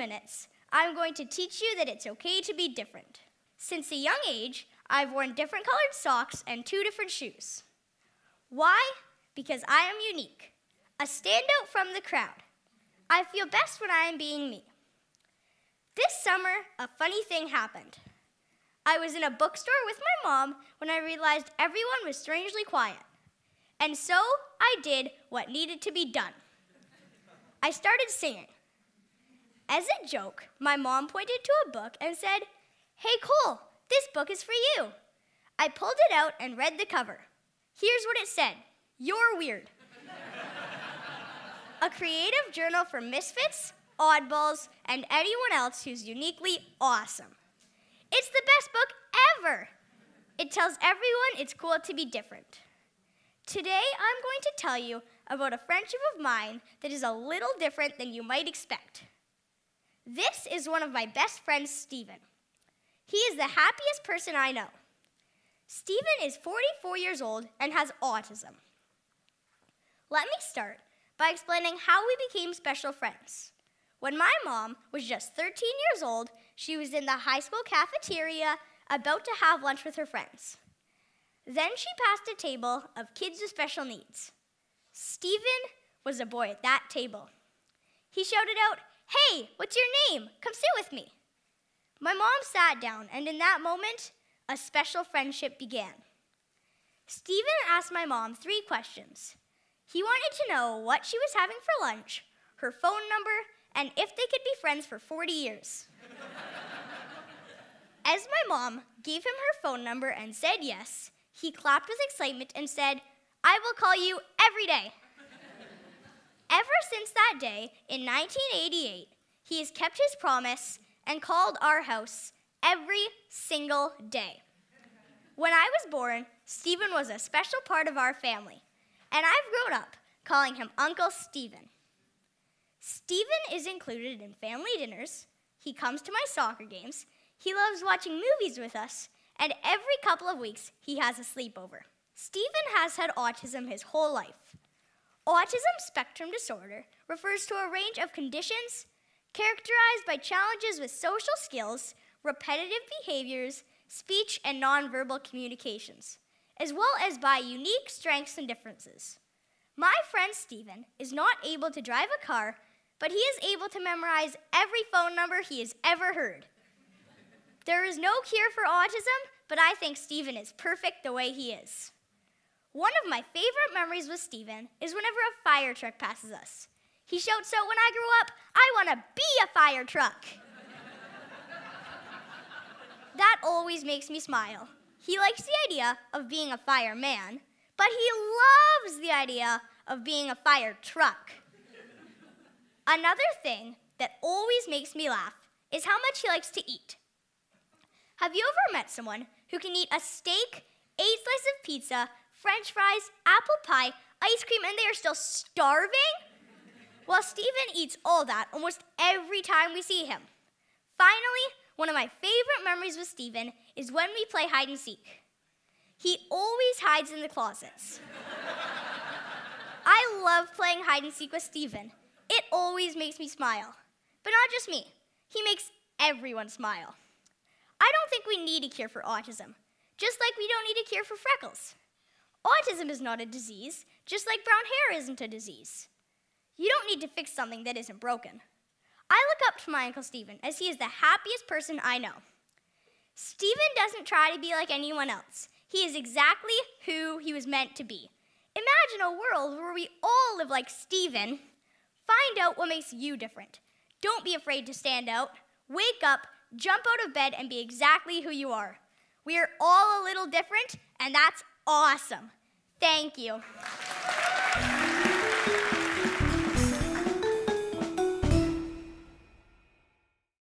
minutes, I'm going to teach you that it's okay to be different. Since a young age, I've worn different colored socks and two different shoes. Why? Because I am unique, a standout from the crowd. I feel best when I am being me. This summer, a funny thing happened. I was in a bookstore with my mom when I realized everyone was strangely quiet. And so I did what needed to be done. I started singing. As a joke, my mom pointed to a book and said, Hey, Cole, this book is for you. I pulled it out and read the cover. Here's what it said You're weird. a creative journal for misfits, oddballs, and anyone else who's uniquely awesome. It's the best book ever. It tells everyone it's cool to be different. Today, I'm going to tell you about a friendship of mine that is a little different than you might expect. This is one of my best friends, Stephen. He is the happiest person I know. Stephen is 44 years old and has autism. Let me start by explaining how we became special friends. When my mom was just 13 years old, she was in the high school cafeteria about to have lunch with her friends. Then she passed a table of kids with special needs. Stephen was a boy at that table. He shouted out, Hey, what's your name? Come sit with me. My mom sat down, and in that moment, a special friendship began. Stephen asked my mom three questions. He wanted to know what she was having for lunch, her phone number, and if they could be friends for 40 years. As my mom gave him her phone number and said yes, he clapped with excitement and said, I will call you every day. Ever since that day, in 1988, he has kept his promise and called our house every single day. When I was born, Stephen was a special part of our family, and I've grown up calling him Uncle Stephen. Stephen is included in family dinners, he comes to my soccer games, he loves watching movies with us, and every couple of weeks he has a sleepover. Stephen has had autism his whole life. Autism spectrum disorder refers to a range of conditions characterized by challenges with social skills, repetitive behaviors, speech, and nonverbal communications, as well as by unique strengths and differences. My friend Stephen is not able to drive a car, but he is able to memorize every phone number he has ever heard. There is no cure for autism, but I think Stephen is perfect the way he is. One of my favorite memories with Stephen is whenever a fire truck passes us. He shouts out when I grow up, I want to be a fire truck. that always makes me smile. He likes the idea of being a fireman, but he loves the idea of being a fire truck. Another thing that always makes me laugh is how much he likes to eat. Have you ever met someone who can eat a steak, eight slices of pizza, french fries, apple pie, ice cream, and they are still starving? Well, Stephen eats all that almost every time we see him. Finally, one of my favorite memories with Stephen is when we play hide and seek. He always hides in the closets. I love playing hide and seek with Stephen. It always makes me smile. But not just me, he makes everyone smile. I don't think we need a cure for autism, just like we don't need a cure for freckles. Autism is not a disease, just like brown hair isn't a disease. You don't need to fix something that isn't broken. I look up to my Uncle Stephen as he is the happiest person I know. Stephen doesn't try to be like anyone else. He is exactly who he was meant to be. Imagine a world where we all live like Stephen. Find out what makes you different. Don't be afraid to stand out. Wake up, jump out of bed, and be exactly who you are. We are all a little different, and that's awesome. Thank you.